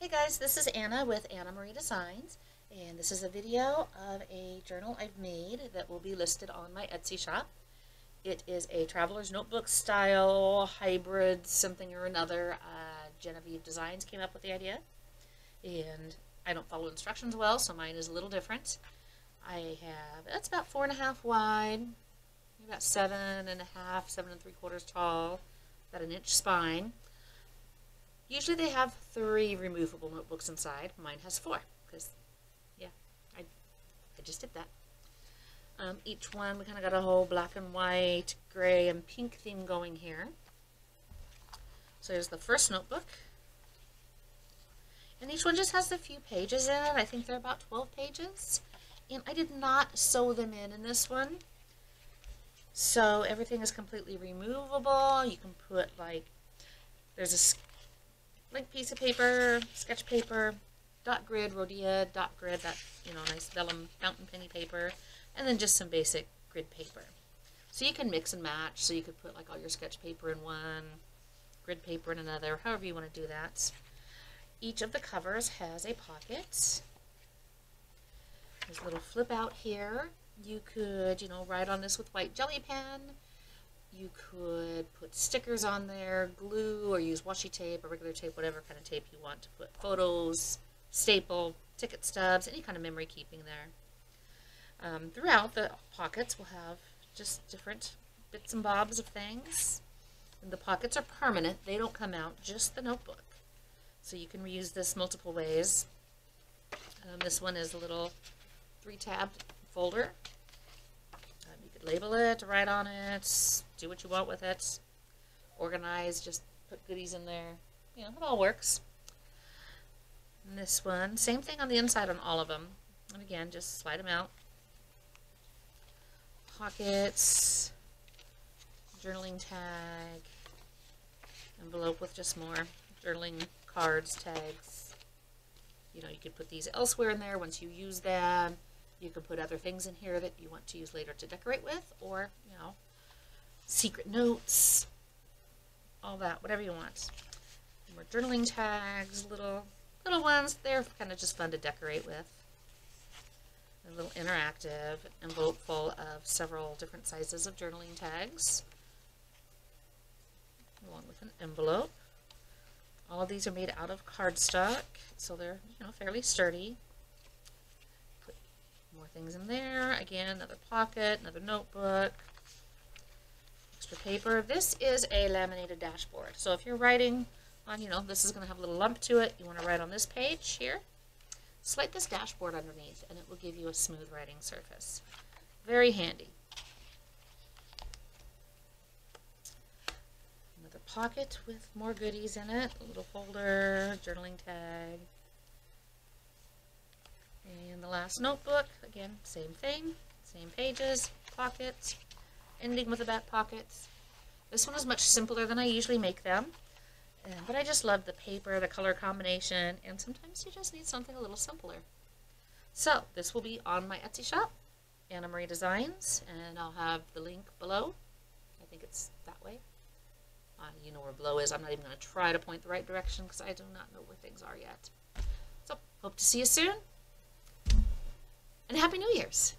Hey guys, this is Anna with Anamaree Designs, and this is a video of a journal I've made that will be listed on my Etsy shop. It is a traveler's notebook style hybrid something or another. Uh, Jen of Eve Designs came up with the idea, and I don't follow instructions well, so mine is a little different. I have, it's about four and a half wide, about seven and a half, seven and three quarters tall, about an inch spine. Usually they have three removable notebooks inside. Mine has four, because, yeah, I, I just did that. Um, each one, we kind of got a whole black and white, gray, and pink theme going here. So here's the first notebook. And each one just has a few pages in it. I think they're about 12 pages. And I did not sew them in in this one. So everything is completely removable. You can put like, there's a blank piece of paper, sketch paper, dot grid, Rhodia, dot grid, that, you know, nice vellum fountain penny paper, and then just some basic grid paper. So you can mix and match, so you could put like all your sketch paper in one, grid paper in another, however you want to do that. Each of the covers has a pocket. There's a little flip out here. You could, you know, write on this with white jelly pen. You could put stickers on there, glue, or use washi tape or regular tape, whatever kind of tape you want to put photos, staple, ticket stubs, any kind of memory keeping there. Um, throughout the pockets, we'll have just different bits and bobs of things. And the pockets are permanent, they don't come out, just the notebook. So you can reuse this multiple ways. Um, this one is a little three-tabbed folder Um, you could label it, write on it, do what you want with it, organize, just put goodies in there. You know, it all works. And this one, same thing on the inside on all of them. And again, just slide them out. Pockets, journaling tag, envelope with just more journaling cards, tags. You know, you could put these elsewhere in there once you use them. You can put other things in here that you want to use later to decorate with, or, you know, secret notes, all that, whatever you want. More journaling tags, little little ones. They're kind of just fun to decorate with. A little interactive envelope full of several different sizes of journaling tags, along with an envelope. All of these are made out of cardstock, so they're you know fairly sturdy. Put More things in there. Again, another pocket, another notebook, extra paper. This is a laminated dashboard. So if you're writing on, you know, this is going to have a little lump to it. You want to write on this page here. Slide this dashboard underneath and it will give you a smooth writing surface. Very handy. Another pocket with more goodies in it. A little folder, journaling tag. And the last notebook, again, same thing, same pages, pockets, ending with the back pockets. This one is much simpler than I usually make them, but I just love the paper, the color combination, and sometimes you just need something a little simpler. So this will be on my Etsy shop, Anamaree Designs, and I'll have the link below. I think it's that way. Uh, you know where below is. I'm not even going to try to point the right direction because I do not know where things are yet. So hope to see you soon and Happy New Year's!